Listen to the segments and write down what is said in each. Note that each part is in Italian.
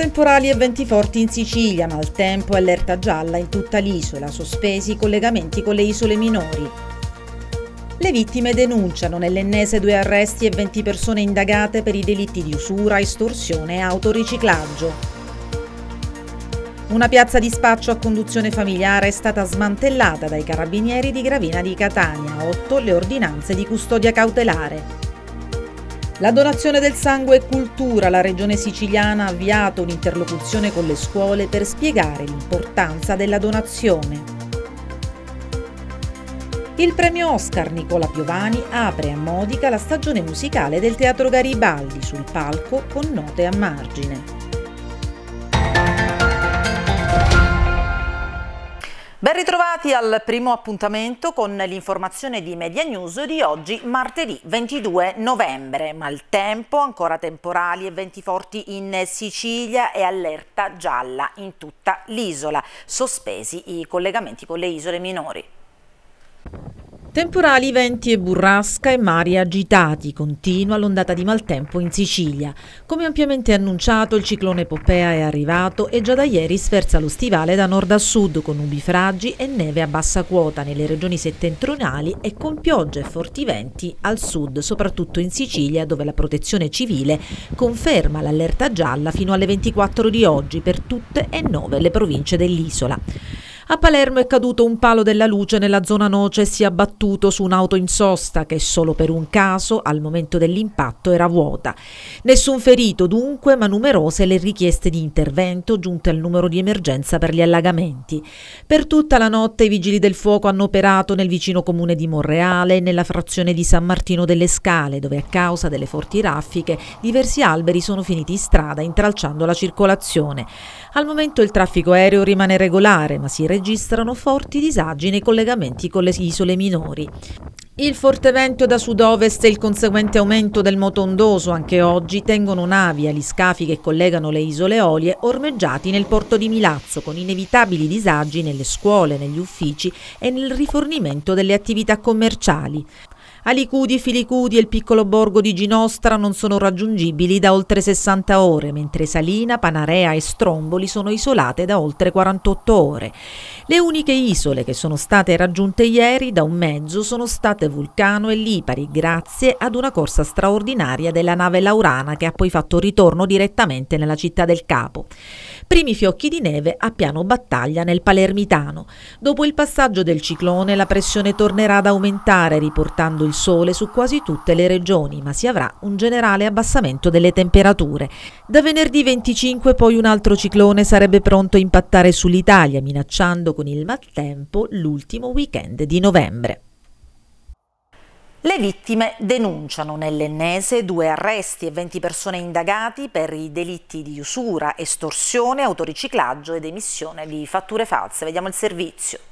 Temporali e venti forti in Sicilia, maltempo e allerta gialla in tutta l'isola, sospesi i collegamenti con le isole minori. Le vittime denunciano nell'ennese due arresti e 20 persone indagate per i delitti di usura, estorsione e autoriciclaggio. Una piazza di spaccio a conduzione familiare è stata smantellata dai carabinieri di Gravina di Catania, 8 le ordinanze di custodia cautelare. La donazione del sangue è cultura. La regione siciliana ha avviato un'interlocuzione con le scuole per spiegare l'importanza della donazione. Il premio Oscar Nicola Piovani apre a Modica la stagione musicale del Teatro Garibaldi sul palco con note a margine. Ben ritrovati al primo appuntamento con l'informazione di Media News di oggi, martedì 22 novembre. Maltempo, ancora temporali e venti forti in Sicilia e allerta gialla in tutta l'isola. Sospesi i collegamenti con le isole minori. Temporali, venti e burrasca e mari agitati. Continua l'ondata di maltempo in Sicilia. Come ampiamente annunciato, il ciclone Popea è arrivato e già da ieri sferza lo stivale da nord a sud con nubifragi e neve a bassa quota nelle regioni settentrionali e con piogge e forti venti al sud, soprattutto in Sicilia, dove la protezione civile conferma l'allerta gialla fino alle 24 di oggi per tutte e nove le province dell'isola. A Palermo è caduto un palo della luce nella zona noce e si è abbattuto su un'auto in sosta che solo per un caso al momento dell'impatto era vuota. Nessun ferito dunque, ma numerose le richieste di intervento giunte al numero di emergenza per gli allagamenti. Per tutta la notte i vigili del fuoco hanno operato nel vicino comune di Monreale e nella frazione di San Martino delle Scale, dove a causa delle forti raffiche diversi alberi sono finiti in strada intralciando la circolazione. Al momento il traffico aereo rimane regolare, ma si registrano forti disagi nei collegamenti con le isole minori. Il forte vento da sud-ovest e il conseguente aumento del moto ondoso anche oggi tengono navi agli scafi che collegano le isole Olie ormeggiati nel porto di Milazzo con inevitabili disagi nelle scuole, negli uffici e nel rifornimento delle attività commerciali. Alicudi, Filicudi e il piccolo borgo di Ginostra non sono raggiungibili da oltre 60 ore, mentre Salina, Panarea e Stromboli sono isolate da oltre 48 ore. Le uniche isole che sono state raggiunte ieri da un mezzo sono state Vulcano e Lipari, grazie ad una corsa straordinaria della nave Laurana che ha poi fatto ritorno direttamente nella città del Capo. Primi fiocchi di neve a piano battaglia nel Palermitano. Dopo il passaggio del ciclone la pressione tornerà ad aumentare riportando il sole su quasi tutte le regioni, ma si avrà un generale abbassamento delle temperature. Da venerdì 25 poi un altro ciclone sarebbe pronto a impattare sull'Italia, minacciando con il maltempo l'ultimo weekend di novembre. Le vittime denunciano nell'ennese due arresti e 20 persone indagati per i delitti di usura, estorsione, autoriciclaggio ed emissione di fatture false. Vediamo il servizio.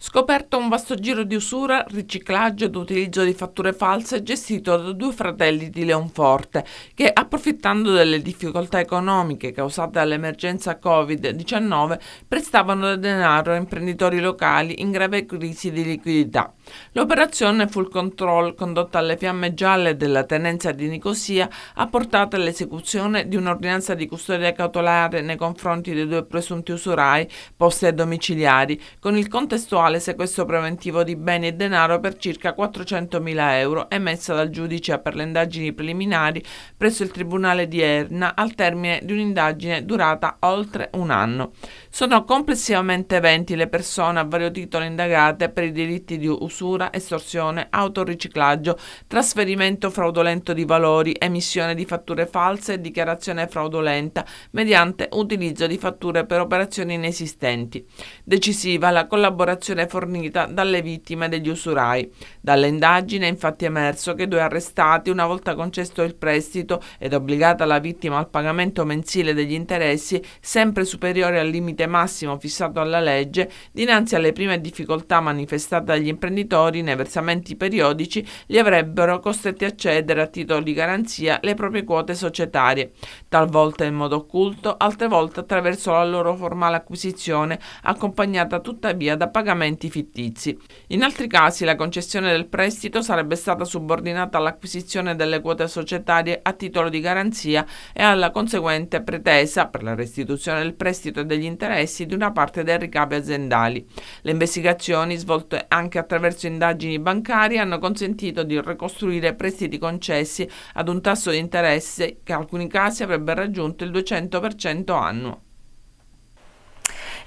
Scoperto un vasto giro di usura, riciclaggio ed utilizzo di fatture false gestito da due fratelli di Leonforte che, approfittando delle difficoltà economiche causate dall'emergenza Covid-19, prestavano denaro a imprenditori locali in grave crisi di liquidità. L'operazione Full Control, condotta alle fiamme gialle della tenenza di Nicosia, ha portato all'esecuzione di un'ordinanza di custodia cautelare nei confronti dei due presunti usurai posti ai domiciliari, con il contestuale eventuale sequestro preventivo di beni e denaro per circa 400.000 euro emessa dal giudice per le indagini preliminari presso il Tribunale di Erna al termine di un'indagine durata oltre un anno. Sono complessivamente 20 le persone a vario titolo indagate per i delitti di usura, estorsione, autoriciclaggio, trasferimento fraudolento di valori, emissione di fatture false e dichiarazione fraudolenta mediante utilizzo di fatture per operazioni inesistenti. Decisiva la collaborazione informazione fornita dalle vittime degli usurai. Dalle indagini è infatti emerso che due arrestati, una volta concesso il prestito ed obbligata la vittima al pagamento mensile degli interessi sempre superiori al limite massimo fissato dalla legge, dinanzi alle prime difficoltà manifestate dagli imprenditori nei versamenti periodici, li avrebbero costretti a cedere a titolo di garanzia le proprie quote societarie, talvolta in modo occulto, altre volte attraverso la loro formale acquisizione, accompagnata tuttavia da pagamenti fittizi. In altri casi la concessione del prestito sarebbe stata subordinata all'acquisizione delle quote societarie a titolo di garanzia e alla conseguente pretesa per la restituzione del prestito e degli interessi di una parte dei ricavi aziendali. Le investigazioni, svolte anche attraverso indagini bancarie, hanno consentito di ricostruire prestiti concessi ad un tasso di interesse che in alcuni casi avrebbe raggiunto il 200% annuo.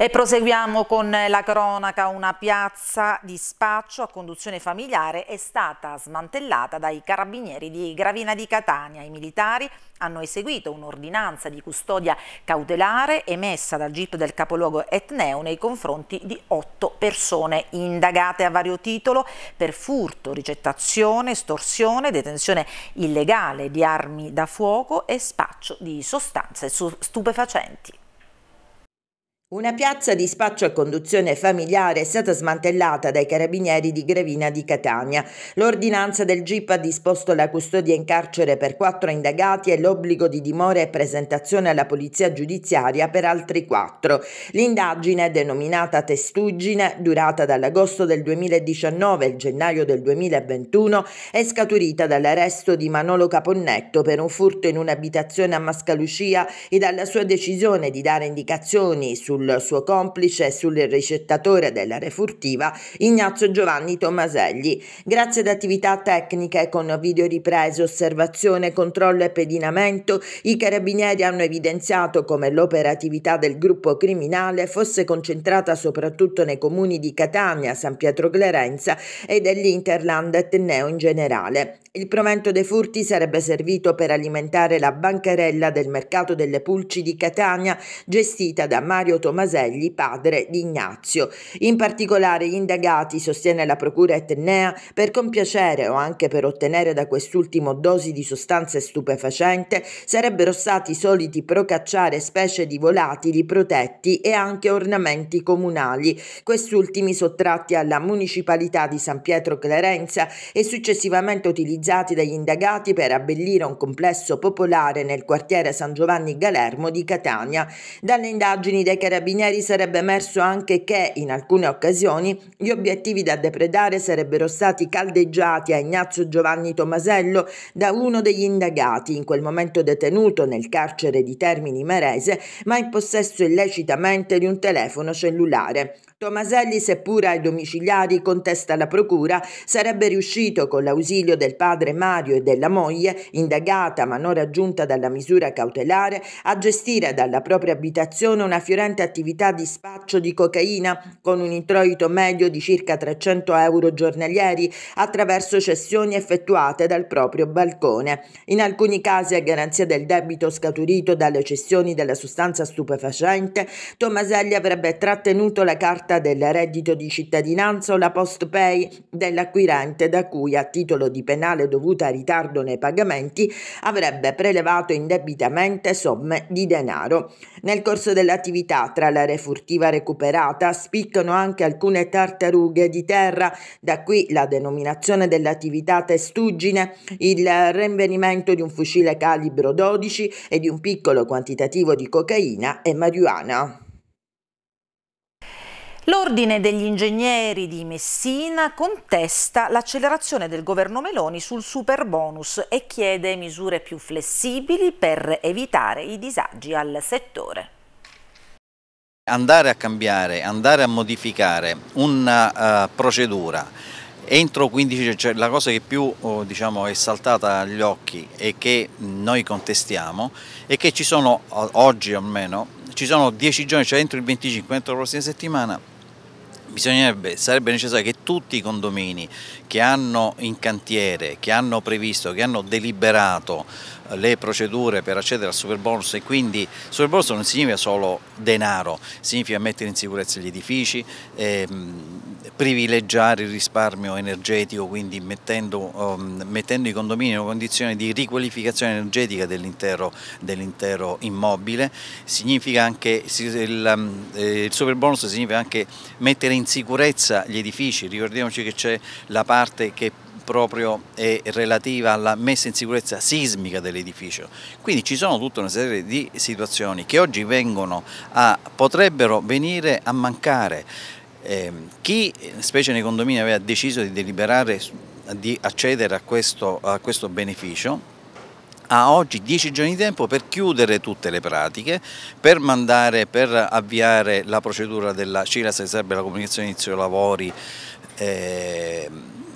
E proseguiamo con la cronaca. Una piazza di spaccio a conduzione familiare è stata smantellata dai carabinieri di Gravina di Catania. I militari hanno eseguito un'ordinanza di custodia cautelare emessa dal GIP del capoluogo Etneo nei confronti di otto persone indagate a vario titolo per furto, ricettazione, estorsione, detenzione illegale di armi da fuoco e spaccio di sostanze stupefacenti. Una piazza di spaccio a conduzione familiare è stata smantellata dai carabinieri di Grevina di Catania. L'ordinanza del GIP ha disposto la custodia in carcere per quattro indagati e l'obbligo di dimora e presentazione alla polizia giudiziaria per altri quattro. L'indagine, denominata Testuggine, durata dall'agosto del 2019 al gennaio del 2021, è scaturita dall'arresto di Manolo Caponnetto per un furto in un'abitazione a Mascalucia e dalla sua decisione di dare indicazioni sul sul suo complice e sul ricettatore della refurtiva Ignazio Giovanni Tomaselli. Grazie ad attività tecniche con video riprese, osservazione, controllo e pedinamento, i carabinieri hanno evidenziato come l'operatività del gruppo criminale fosse concentrata soprattutto nei comuni di Catania, San Pietro Clerenza e dell'Interland Etneo in generale. Il provento dei furti sarebbe servito per alimentare la bancarella del mercato delle pulci di Catania, gestita da Mario Tomaselli, padre di Ignazio. In particolare gli indagati, sostiene la procura etnea, per compiacere o anche per ottenere da quest'ultimo dosi di sostanze stupefacente, sarebbero stati soliti procacciare specie di volatili protetti e anche ornamenti comunali, quest'ultimi sottratti alla municipalità di San Pietro Clerenza e successivamente utilizzati dagli indagati per abbellire un complesso popolare nel quartiere San Giovanni Galermo di Catania. Dalle indagini dei carabinieri sarebbe emerso anche che, in alcune occasioni, gli obiettivi da depredare sarebbero stati caldeggiati a Ignazio Giovanni Tomasello da uno degli indagati, in quel momento detenuto nel carcere di Termini Marese, ma in possesso illecitamente di un telefono cellulare. Tomaselli, seppur ai domiciliari contesta la procura, sarebbe riuscito con l'ausilio del padre Mario e della moglie, indagata ma non raggiunta dalla misura cautelare, a gestire dalla propria abitazione una fiorente attività di spaccio di cocaina con un introito medio di circa 300 euro giornalieri attraverso cessioni effettuate dal proprio balcone. In alcuni casi, a garanzia del debito scaturito dalle cessioni della sostanza stupefacente, Tomaselli avrebbe trattenuto la carta carta del reddito di cittadinanza o la post pay dell'acquirente da cui a titolo di penale dovuta a ritardo nei pagamenti avrebbe prelevato indebitamente somme di denaro. Nel corso dell'attività tra la refurtiva recuperata spiccano anche alcune tartarughe di terra, da qui la denominazione dell'attività testuggine, il rinvenimento di un fucile calibro 12 e di un piccolo quantitativo di cocaina e marijuana. L'Ordine degli Ingegneri di Messina contesta l'accelerazione del governo Meloni sul super bonus e chiede misure più flessibili per evitare i disagi al settore. Andare a cambiare, andare a modificare una uh, procedura entro 15 cioè la cosa che più oh, diciamo, è saltata agli occhi e che noi contestiamo è che ci sono oggi almeno ci sono 10 giorni cioè entro il 25 entro la prossima settimana bisognerebbe, sarebbe necessario che tutti i condomini che hanno in cantiere, che hanno previsto, che hanno deliberato le procedure per accedere al super bonus e quindi super bonus non significa solo denaro, significa mettere in sicurezza gli edifici, ehm, privilegiare il risparmio energetico, quindi mettendo, um, mettendo, i condomini in una condizione di riqualificazione energetica dell'intero dell immobile, significa anche, il, um, eh, il super significa anche mettere in sicurezza gli edifici, ricordiamoci che c'è la parte che proprio è relativa alla messa in sicurezza sismica dell'edificio. Quindi ci sono tutta una serie di situazioni che oggi a, potrebbero venire a mancare Eh, chi, specie nei condomini, aveva deciso di deliberare di accedere a questo, a questo beneficio ha oggi 10 giorni di tempo per chiudere tutte le pratiche, per mandare, per avviare la procedura della CILAS che serve la comunicazione inizio lavori eh,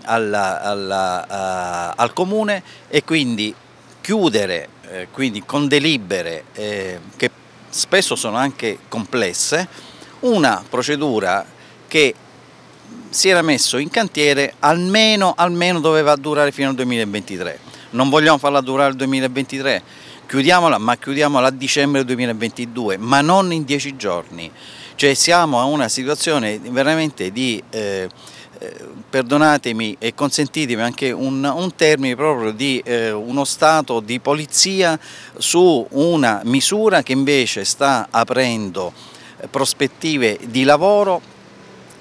alla, alla, uh, al comune e quindi chiudere eh, quindi con delibere eh, che spesso sono anche complesse una procedura che si era messo in cantiere almeno, almeno doveva durare fino al 2023 non vogliamo farla durare il 2023, chiudiamola, ma chiudiamola a dicembre 2022, ma non in dieci giorni. Cioè siamo a una situazione veramente di, eh, perdonatemi e consentitemi anche un, un termine proprio di eh, uno stato di polizia su una misura che invece sta aprendo prospettive di lavoro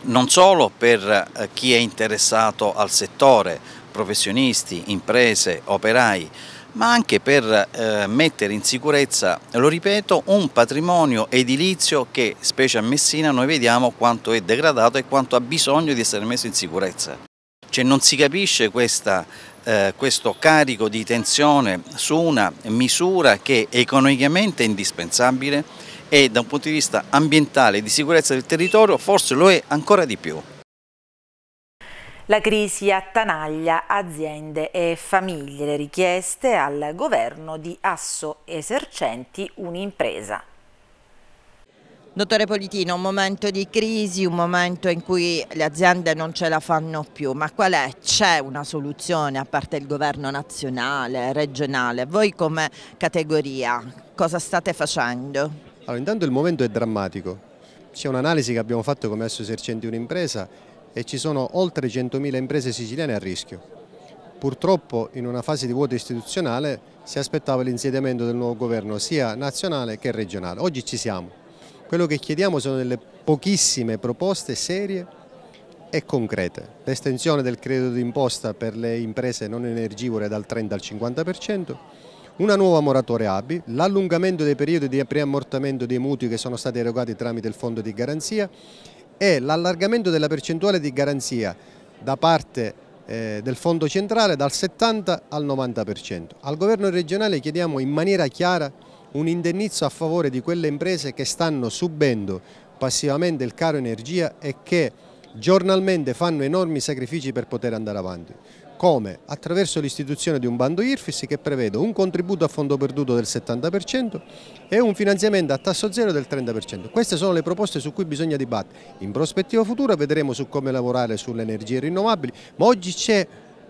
non solo per eh, chi è interessato al settore, professionisti, imprese, operai, ma anche per eh, mettere in sicurezza, lo ripeto, un patrimonio edilizio che, specie a Messina, noi vediamo quanto è degradato e quanto ha bisogno di essere messo in sicurezza. Cioè non si capisce questa, eh, questo carico di tensione su una misura che è economicamente indispensabile e da un punto di vista ambientale e di sicurezza del territorio forse lo è ancora di più. La crisi attanaglia aziende e famiglie, le richieste al governo di Asso Esercenti un'impresa. Dottore Politino, un momento di crisi, un momento in cui le aziende non ce la fanno più, ma qual è? C'è una soluzione a parte il governo nazionale, regionale? Voi come categoria cosa state facendo? Allora, intanto il momento è drammatico, c'è un'analisi che abbiamo fatto come Asso Esercenti un'impresa e ci sono oltre 100.000 imprese siciliane a rischio. Purtroppo in una fase di vuoto istituzionale si aspettava l'insediamento del nuovo governo sia nazionale che regionale. Oggi ci siamo. Quello che chiediamo sono delle pochissime proposte serie e concrete. L'estensione del credito d'imposta per le imprese non energivore dal 30 al 50%, una nuova moratoria ABI, l'allungamento dei periodi di preammortamento dei mutui che sono stati erogati tramite il fondo di garanzia è l'allargamento della percentuale di garanzia da parte eh, del fondo centrale dal 70 al 90%. Al governo regionale chiediamo in maniera chiara un indennizzo a favore di quelle imprese che stanno subendo passivamente il caro energia e che giornalmente fanno enormi sacrifici per poter andare avanti. Come? Attraverso l'istituzione di un bando IRFIS che prevede un contributo a fondo perduto del 70% e un finanziamento a tasso zero del 30%. Queste sono le proposte su cui bisogna dibattere. In prospettiva futura vedremo su come lavorare sulle energie rinnovabili, ma oggi c'è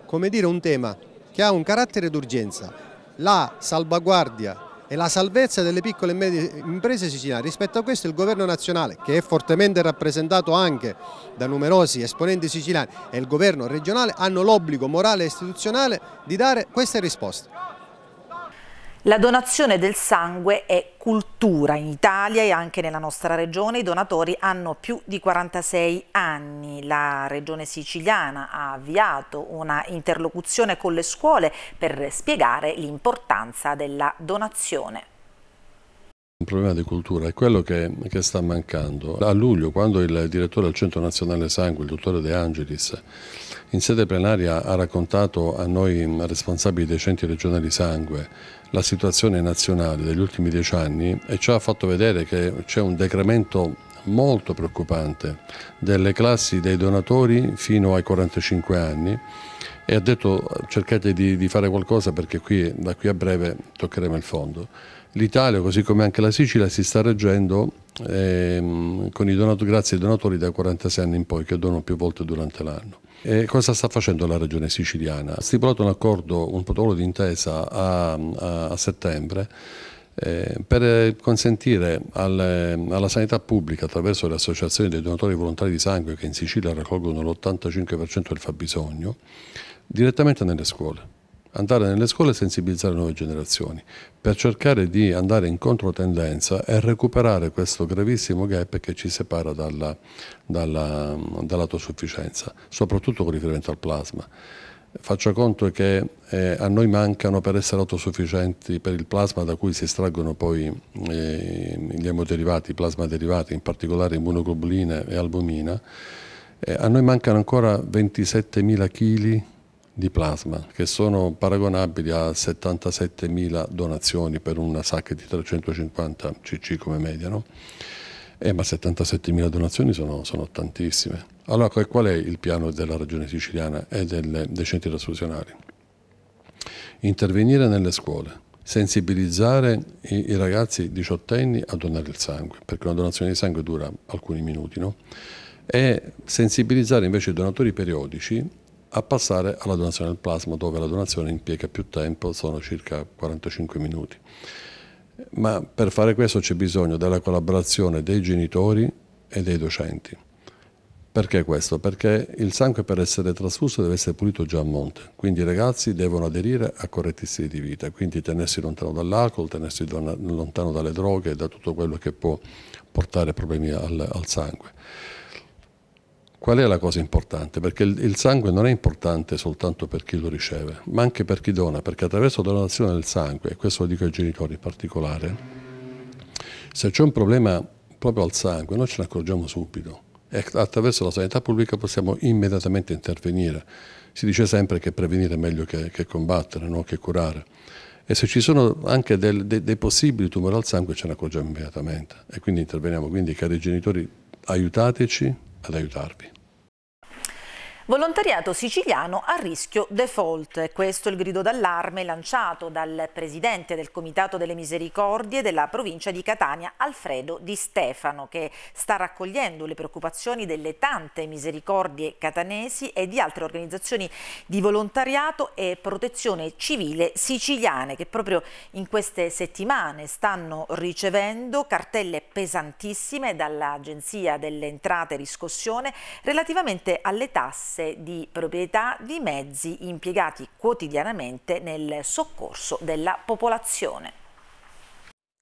un tema che ha un carattere d'urgenza, la salvaguardia e la salvezza delle piccole e medie imprese siciliane. Rispetto a questo il governo nazionale, che è fortemente rappresentato anche da numerosi esponenti siciliani, e il governo regionale hanno l'obbligo morale e istituzionale di dare queste risposte. La donazione del sangue è cultura in Italia e anche nella nostra regione. I donatori hanno più di 46 anni. La regione siciliana ha avviato una interlocuzione con le scuole per spiegare l'importanza della donazione. Un problema di cultura è quello che, che, sta mancando. A luglio, quando il direttore del Centro Nazionale Sangue, il dottore De Angelis, in sede plenaria ha raccontato a noi responsabili dei centri regionali sangue la situazione nazionale degli ultimi dieci anni e ci ha fatto vedere che c'è un decremento molto preoccupante delle classi dei donatori fino ai 45 anni e ha detto cercate di, di fare qualcosa perché qui, da qui a breve toccheremo il fondo. L'Italia, così come anche la Sicilia, si sta reggendo ehm, grazie ai donatori da 46 anni in poi che donano più volte durante l'anno. E cosa sta facendo la regione siciliana? Ha stipulato un accordo, un protocollo d'intesa a, a, a, settembre eh, per consentire alle, alla sanità pubblica attraverso le associazioni dei donatori volontari di sangue che in Sicilia raccolgono l'85% del fabbisogno direttamente nelle scuole andare nelle scuole e sensibilizzare le nuove generazioni per cercare di andare in controtendenza e recuperare questo gravissimo gap che ci separa dall'autosufficienza, dall soprattutto con riferimento al plasma. Faccia conto che eh, a noi mancano per essere autosufficienti per il plasma da cui si estraggono poi eh, gli emoderivati, i plasma derivati, in particolare immunoglobuline e albumina, eh, a noi mancano ancora 27.000 kg di plasma che sono paragonabili a 77.000 donazioni per una sacca di 350 cc come media. No? Eh, ma 77.000 donazioni sono, sono, tantissime. Allora qual è il piano della Regione siciliana e delle, dei centri trasfusionali? Intervenire nelle scuole, sensibilizzare i, i, ragazzi diciottenni a donare il sangue, perché una donazione di sangue dura alcuni minuti, no? e sensibilizzare invece i donatori periodici a passare alla donazione del plasma, dove la donazione impiega più tempo, sono circa 45 minuti ma per fare questo c'è bisogno della collaborazione dei genitori e dei docenti. Perché questo? Perché il sangue per essere trasfuso deve essere pulito già a monte, quindi i ragazzi devono aderire a corretti stili di vita, quindi tenersi lontano dall'alcol, tenersi lontano dalle droghe e da tutto quello che può portare problemi al, al sangue. Qual è la cosa importante? Perché il, sangue non è importante soltanto per chi lo riceve, ma anche per chi dona, perché attraverso la donazione del sangue, e questo lo dico ai genitori in particolare, se c'è un problema proprio al sangue noi ce ne accorgiamo subito e attraverso la sanità pubblica possiamo immediatamente intervenire. Si dice sempre che prevenire è meglio che, che combattere, no? che curare. E se ci sono anche del, de, dei possibili tumori al sangue ce ne accorgiamo immediatamente e quindi interveniamo. Quindi cari genitori aiutateci ad aiutarvi. Volontariato siciliano a rischio default. Questo è il grido d'allarme lanciato dal presidente del Comitato delle Misericordie della provincia di Catania, Alfredo Di Stefano, che sta raccogliendo le preoccupazioni delle tante misericordie catanesi e di altre organizzazioni di volontariato e protezione civile siciliane che proprio in queste settimane stanno ricevendo cartelle pesantissime dall'Agenzia delle Entrate e Riscossione relativamente alle tasse tasse di proprietà di mezzi impiegati quotidianamente nel soccorso della popolazione.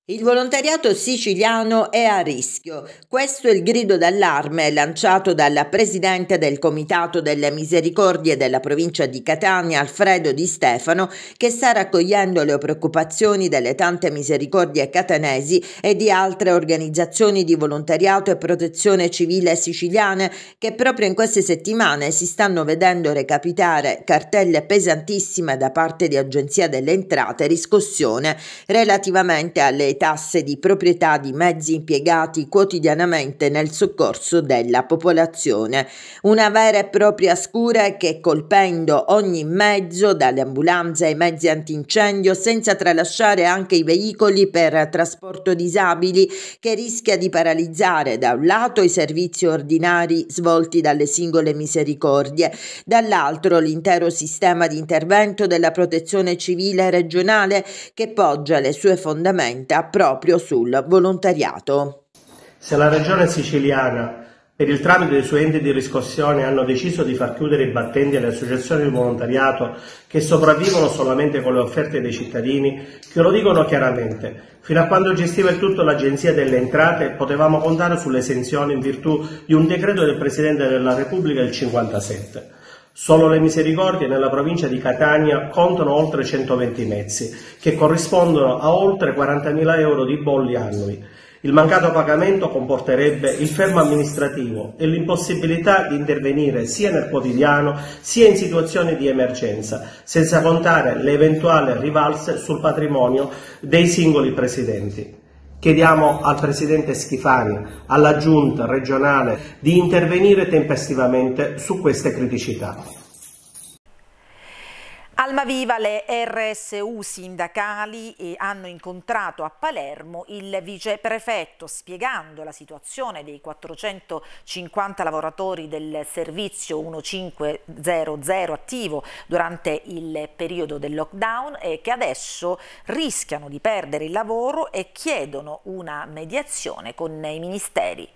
Il volontariato siciliano è a rischio. Questo è il grido d'allarme lanciato dal presidente del Comitato delle Misericordie della provincia di Catania, Alfredo Di Stefano, che sta raccogliendo le preoccupazioni delle tante misericordie catanesi e di altre organizzazioni di volontariato e protezione civile siciliane che proprio in queste settimane si stanno vedendo recapitare cartelle pesantissime da parte di Agenzia delle Entrate e Riscossione relativamente alle tasse di proprietà di mezzi impiegati quotidianamente nel soccorso della popolazione. Una vera e propria scura che colpendo ogni mezzo, dalle ambulanze ai mezzi antincendio, senza tralasciare anche i veicoli per trasporto disabili, che rischia di paralizzare da un lato i servizi ordinari svolti dalle singole misericordie, dall'altro l'intero sistema di intervento della protezione civile regionale che poggia le sue fondamenta proprio sul volontariato. Se la regione siciliana per il tramite dei suoi enti di riscossione hanno deciso di far chiudere i battenti alle associazioni di volontariato che sopravvivono solamente con le offerte dei cittadini, che lo dicono chiaramente. Fino a quando gestiva il tutto l'Agenzia delle Entrate potevamo contare sull'esenzione in virtù di un decreto del Presidente della Repubblica del 57. Solo le misericordie nella provincia di Catania contano oltre 120 mezzi, che corrispondono a oltre 40.000 euro di bolli annui. Il mancato pagamento comporterebbe il fermo amministrativo e l'impossibilità di intervenire sia nel quotidiano sia in situazioni di emergenza, senza contare le eventuali rivalse sul patrimonio dei singoli presidenti. Chiediamo al Presidente Schifani, alla Giunta regionale, di intervenire tempestivamente su queste criticità. Almaviva le RSU sindacali hanno incontrato a Palermo il viceprefetto spiegando la situazione dei 450 lavoratori del servizio 1500 attivo durante il periodo del lockdown e che adesso rischiano di perdere il lavoro e chiedono una mediazione con i ministeri.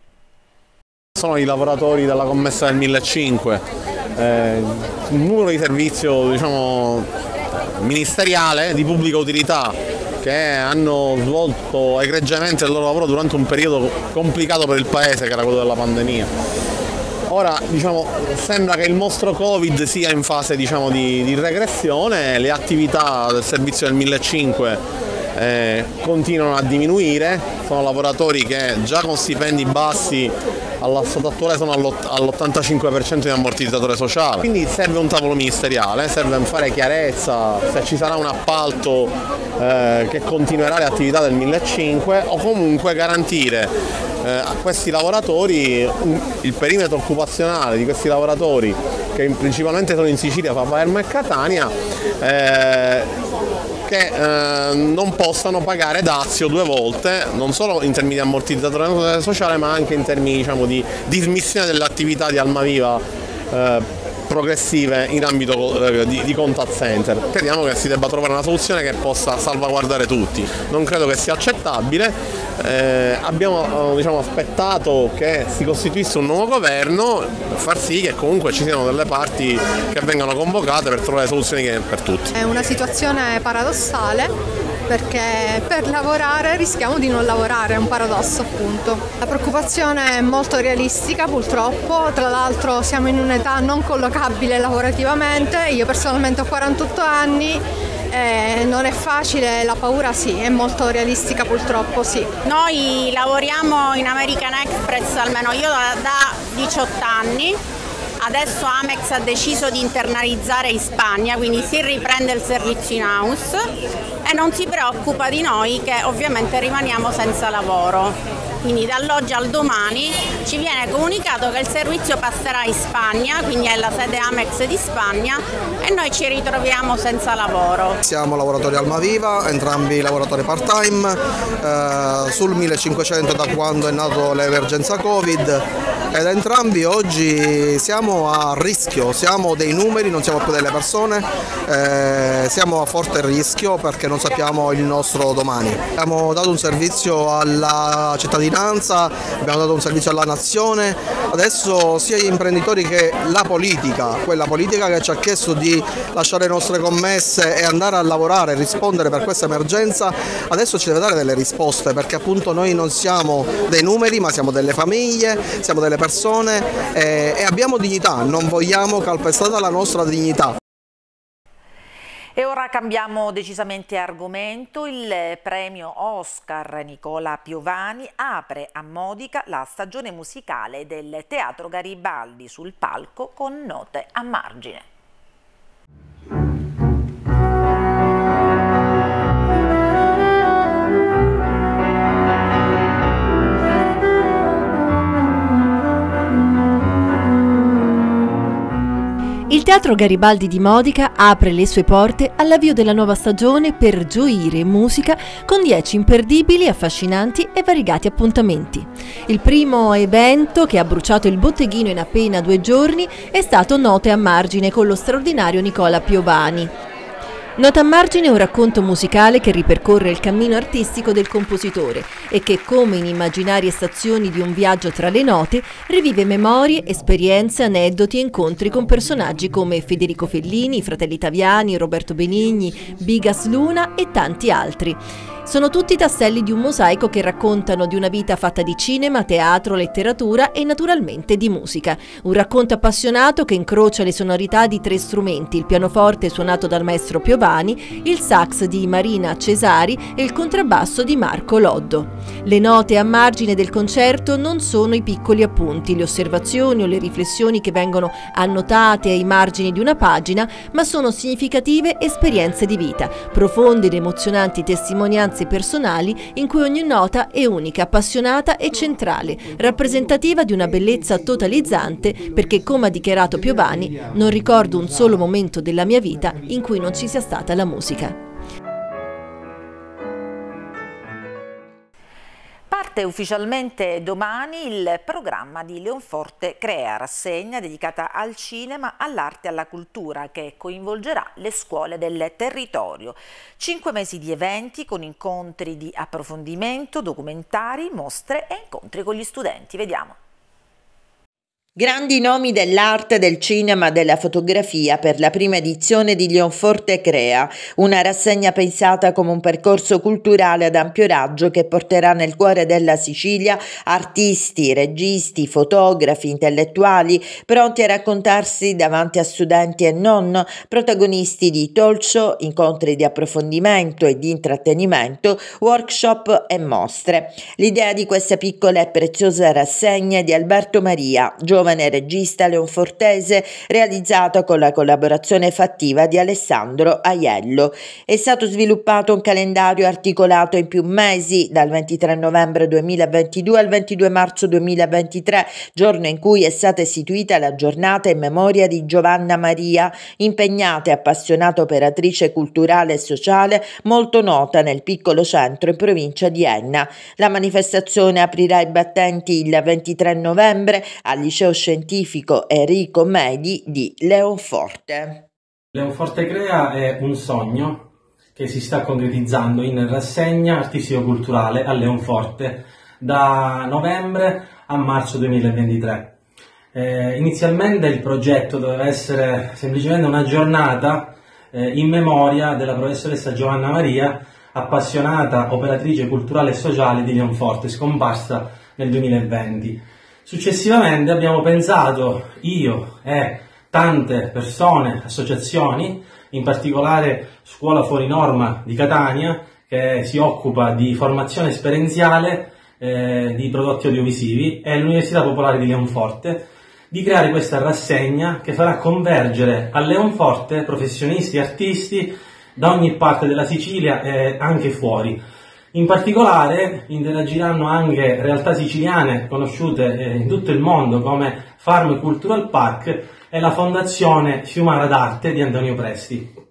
Sono i lavoratori della commessa del 1500, eh, un numero di servizio diciamo, ministeriale di pubblica utilità che hanno svolto egregiamente il loro lavoro durante un periodo complicato per il Paese che era quello della pandemia. Ora diciamo, sembra che il mostro Covid sia in fase diciamo, di, di, regressione, le attività del servizio del 1500 eh, continuano a diminuire, sono lavoratori che già con stipendi bassi allo stato attuale sono all'85% di ammortizzatore sociale. Quindi serve un tavolo ministeriale, serve fare chiarezza se ci sarà un appalto eh, che continuerà le attività del 1500 o comunque garantire eh, a questi lavoratori il perimetro occupazionale di questi lavoratori che principalmente sono in Sicilia, Palermo e Catania eh, che eh, non possano pagare dazio due volte, non solo in termini di ammortizzatore sociale ma anche in termini diciamo, di dismissione dell'attività di Almaviva eh, progressive in ambito eh, di, di, contact center. Crediamo che si debba trovare una soluzione che possa salvaguardare tutti. Non credo che sia accettabile. Eh, abbiamo eh, diciamo, aspettato che si costituisse un nuovo governo per far sì che comunque ci siano delle parti che vengano convocate per trovare soluzioni per tutti. È una situazione paradossale perché per lavorare rischiamo di non lavorare, è un paradosso appunto. La preoccupazione è molto realistica purtroppo, tra l'altro siamo in un'età non collocabile lavorativamente, io personalmente ho 48 anni eh, non è facile, la paura sì, è molto realistica purtroppo sì. Noi lavoriamo in American Express almeno io da, da 18 anni Adesso Amex ha deciso di internalizzare in Spagna, quindi si riprende il servizio in house. E non si preoccupa di noi che ovviamente rimaniamo senza lavoro quindi dall'oggi al domani ci viene comunicato che il servizio passerà in Spagna, quindi è la sede Amex di Spagna e noi ci ritroviamo senza lavoro. Siamo lavoratori Almaviva, entrambi lavoratori part time, eh, sul 1500 da quando è nato l'emergenza Covid ed entrambi oggi siamo a rischio, siamo dei numeri, non siamo più delle persone, eh, siamo a forte rischio perché non sappiamo il nostro domani. Abbiamo dato un servizio alla cittadinanza cittadinanza, abbiamo dato un servizio alla nazione, adesso sia gli imprenditori che la politica, quella politica che ci ha chiesto di lasciare le nostre commesse e andare a lavorare, rispondere per questa emergenza, adesso ci deve dare delle risposte perché appunto noi non siamo dei numeri ma siamo delle famiglie, siamo delle persone e, e abbiamo dignità, non vogliamo calpestare la nostra dignità. E ora cambiamo decisamente argomento. Il premio Oscar Nicola Piovani apre a Modica la stagione musicale del Teatro Garibaldi sul palco con note a margine. Teatro Garibaldi di Modica apre le sue porte all'avvio della nuova stagione per gioire musica con 10 imperdibili, affascinanti e variegati appuntamenti. Il primo evento che ha bruciato il botteghino in appena due giorni è stato Note a margine con lo straordinario Nicola Piovani. Nota a margine è un racconto musicale che ripercorre il cammino artistico del compositore e che, come in immaginarie stazioni di un viaggio tra le note, rivive memorie, esperienze, aneddoti e incontri con personaggi come Federico Fellini, Fratelli Taviani, Roberto Benigni, Bigas Luna e tanti altri. Sono tutti tasselli di un mosaico che raccontano di una vita fatta di cinema, teatro, letteratura e naturalmente di musica. Un racconto appassionato che incrocia le sonorità di tre strumenti, il pianoforte suonato dal maestro Piovani, il sax di Marina Cesari e il contrabbasso di Marco Loddo. Le note a margine del concerto non sono i piccoli appunti, le osservazioni o le riflessioni che vengono annotate ai margini di una pagina, ma sono significative esperienze di vita, profonde ed emozionanti testimonianze esperienze personali in cui ogni nota è unica, appassionata e centrale, rappresentativa di una bellezza totalizzante perché, come ha dichiarato Piovani, non ricordo un solo momento della mia vita in cui non ci sia stata la musica. Parte ufficialmente domani il programma di Leonforte Crea, rassegna dedicata al cinema, all'arte e alla cultura che coinvolgerà le scuole del territorio. Cinque mesi di eventi con incontri di approfondimento, documentari, mostre e incontri con gli studenti. Vediamo. Grandi nomi dell'arte, del cinema, della fotografia per la prima edizione di Leonforte Crea, una rassegna pensata come un percorso culturale ad ampio raggio che porterà nel cuore della Sicilia artisti, registi, fotografi, intellettuali pronti a raccontarsi davanti a studenti e non, protagonisti di talk show, incontri di approfondimento e di intrattenimento, workshop e mostre. L'idea di questa piccola e preziosa rassegna è di Alberto Maria, giovane giovane regista leonfortese realizzato con la collaborazione fattiva di Alessandro Aiello. È stato sviluppato un calendario articolato in più mesi dal 23 novembre 2022 al 22 marzo 2023, giorno in cui è stata istituita la giornata in memoria di Giovanna Maria, impegnata e appassionata operatrice culturale e sociale molto nota nel piccolo centro in provincia di Enna. La manifestazione aprirà i battenti il 23 novembre al liceo scientifico Enrico Medi di Leonforte. Leonforte Crea è un sogno che si sta concretizzando in rassegna artistico-culturale a Leonforte da novembre a marzo 2023. Eh, inizialmente il progetto doveva essere semplicemente una giornata eh, in memoria della professoressa Giovanna Maria, appassionata operatrice culturale e sociale di Leonforte, scomparsa nel 2020. Successivamente abbiamo pensato, io e tante persone, associazioni, in particolare Scuola Fuori Norma di Catania, che si occupa di formazione esperienziale eh, di prodotti audiovisivi, e l'Università Popolare di Leonforte, di creare questa rassegna che farà convergere a Leonforte professionisti, artisti da ogni parte della Sicilia e anche fuori in particolare interagiranno anche realtà siciliane conosciute eh, in tutto il mondo come Farm Cultural Park e la Fondazione Fiumara d'Arte di Antonio Presti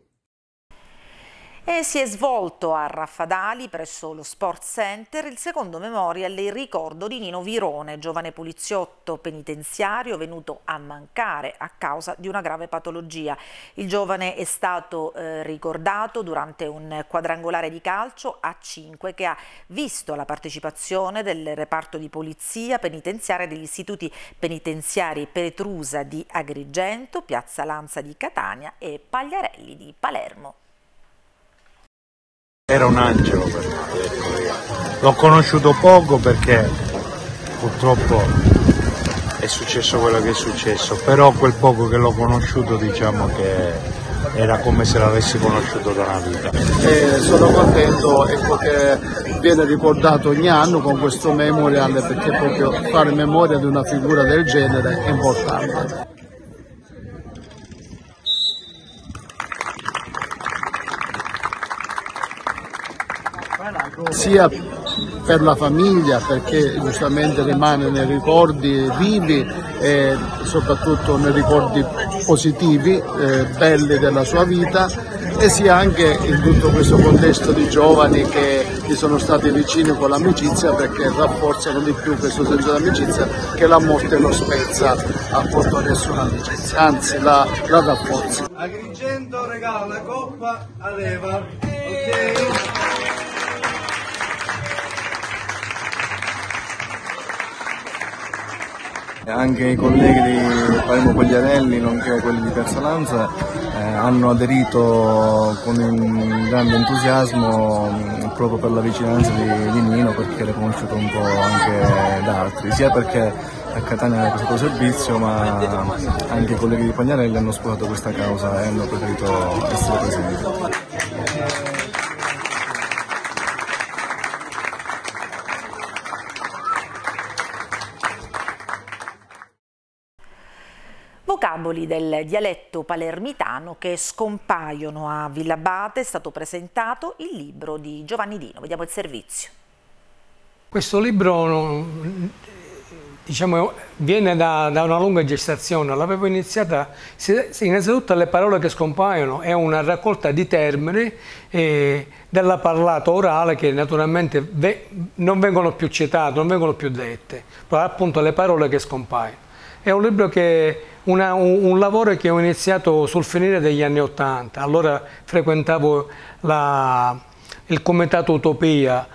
e si è svolto a Raffadali presso lo Sport Center il secondo memorial in ricordo di Nino Virone, giovane poliziotto penitenziario venuto a mancare a causa di una grave patologia. Il giovane è stato eh, ricordato durante un quadrangolare di calcio a 5 che ha visto la partecipazione del reparto di polizia penitenziaria degli istituti penitenziari Petrusa di Agrigento, Piazza Lanza di Catania e Pagliarelli di Palermo. Era un angelo per me. L'ho conosciuto poco perché purtroppo è successo quello che è successo, però quel poco che l'ho conosciuto diciamo che era come se l'avessi conosciuto da una vita. E sono contento ecco, che viene ricordato ogni anno con questo memorial perché proprio fare memoria di una figura del genere è importante. Sia per la famiglia perché giustamente rimane nei ricordi vivi e soprattutto nei ricordi positivi, eh, belli della sua vita e sia anche in tutto questo contesto di giovani che gli sono stati vicini con l'amicizia perché rafforzano di più questo senso di amicizia che la morte non spezza a porto nessuna amicizia, anzi la, la rafforza. Agrigento regala la coppa a Leva. Okay. Anche i colleghi di Palermo Pagliarelli, nonché quelli di Piazza Lanza, eh, hanno aderito con un grande entusiasmo proprio per la vicinanza di, di Nino, perché l'ho conosciuto un po' anche da altri, sia perché a Catania ha questo servizio, ma anche i colleghi di Pagliarelli hanno sposato questa causa e hanno preferito essere presenti. Vocaboli del dialetto palermitano che scompaiono a Villabate è stato presentato il libro di Giovanni Dino. Vediamo il servizio. Questo libro diciamo, viene da, da, una lunga gestazione, l'avevo iniziata innanzitutto le parole che scompaiono, è una raccolta di termini eh, della parlata orale che naturalmente ve, non vengono più citate, non vengono più dette, però appunto le parole che scompaiono. È un libro che una, un, un, lavoro che ho iniziato sul finire degli anni Ottanta, allora frequentavo la, il Comitato Utopia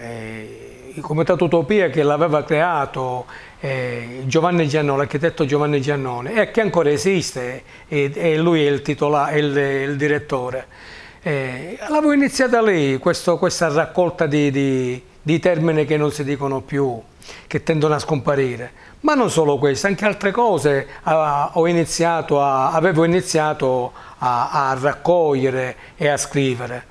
eh, il Comitato Utopia che l'aveva creato eh, Giovanni Giannone, l'architetto Giovanni Giannone, e che ancora esiste e, e lui è il, titolare, è il, il direttore. Eh, l'avevo iniziata lì, questo, questa raccolta di, di, di termini che non si dicono più, che tendono a scomparire. Ma non solo questo, anche altre cose ah, iniziato a, avevo iniziato a, a, raccogliere e a scrivere.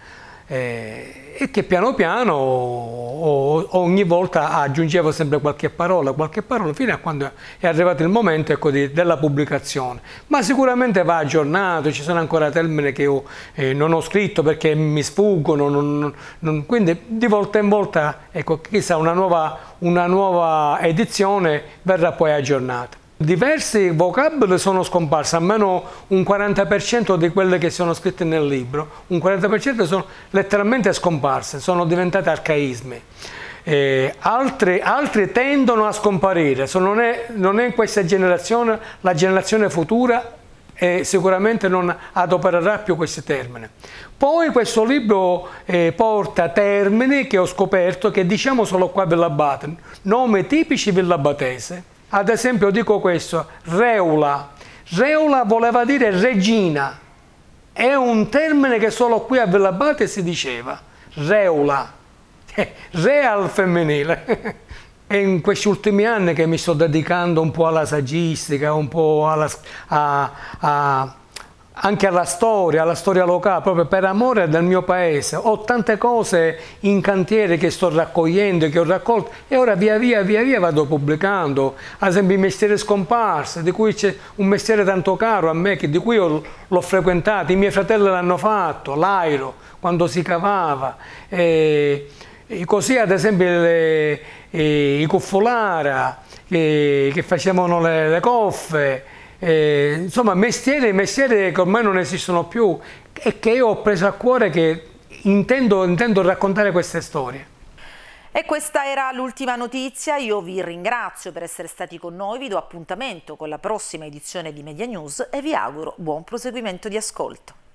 Eh, e che piano piano ogni volta aggiungevo sempre qualche parola, qualche parola, fino a quando è arrivato il momento ecco, di, della pubblicazione. Ma sicuramente va aggiornato, ci sono ancora termini che io eh, non ho scritto perché mi sfuggono, non, non, quindi di volta in volta, ecco, chissà, una nuova, una nuova edizione verrà poi aggiornata. Diversi vocaboli sono scomparsi, almeno un 40% di quelle che sono scritte nel libro, un 40% sono letteralmente scomparse, sono diventate arcaismi. Eh, altri, altri, tendono a scomparire, so, non, è, non, è, questa generazione, la generazione futura eh, sicuramente non adopererà più questi termini. Poi questo libro eh, porta termini che ho scoperto che diciamo solo qua a Villabate, nomi tipici villabatese, ad esempio dico questo, reula. Reula voleva dire regina. È un termine che solo qui a Villabate si diceva. Reula. Re al femminile. È in questi ultimi anni che mi sto dedicando un po' alla saggistica, un po' alla, a, a anche alla storia, alla storia locale, proprio per amore del mio paese. Ho tante cose in cantiere che sto raccogliendo, che ho raccolto e ora via via, via via vado pubblicando. Ad esempio i mestieri scomparsi, di cui c'è un mestiere tanto caro a me, che, di cui l'ho frequentato, i miei fratelli l'hanno fatto, l'airo, quando si cavava. E, e così ad esempio le, e, i cuffolara, che, che facevano le, le coffe, eh, insomma mestieri, mestieri che ormai non esistono più e che io ho preso a cuore che intendo, intendo raccontare queste storie. E questa era l'ultima notizia, io vi ringrazio per essere stati con noi, vi do appuntamento con la prossima edizione di Media News e vi auguro buon proseguimento di ascolto.